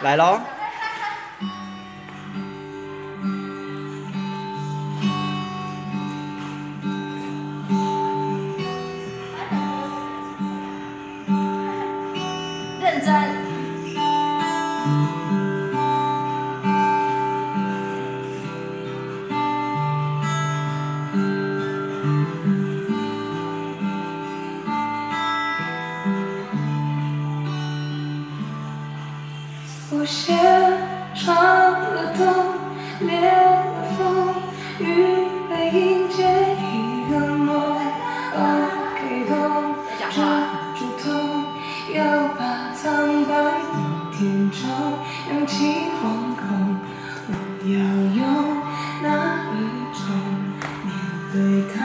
来喽！认真。我鞋穿了洞，裂了缝，预备迎接一个梦。OK 痛，遮住痛，要把苍白的填充，勇气惶恐。我要用哪一种面对它？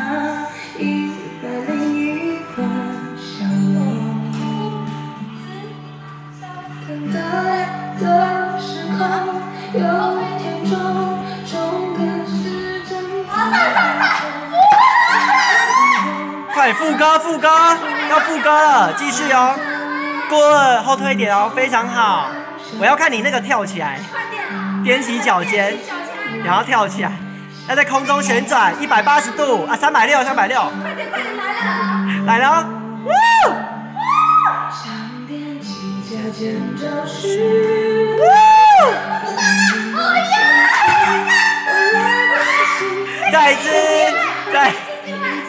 快副歌，副歌，要副歌了，继续哦。过后退一点哦，非常好。我要看你那个跳起来，踮起脚尖，然后跳起来，要在空中旋转一百八十度啊，三百六，三百六，快点，快点来了！来了来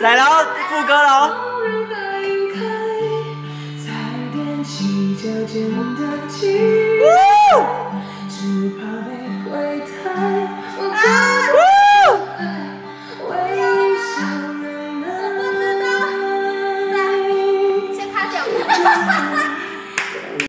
来了副歌了啊！才踮起脚尖